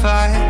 fight.